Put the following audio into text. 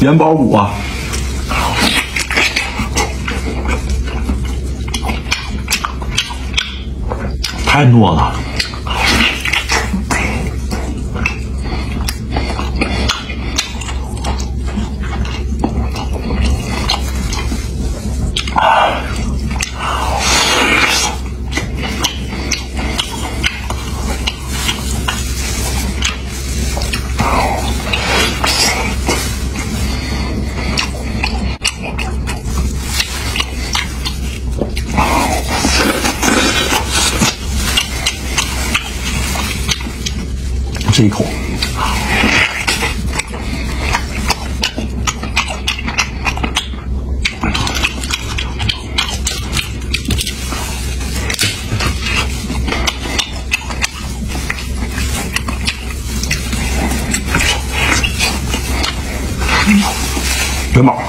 元宝五啊，太糯了。这一口，元宝。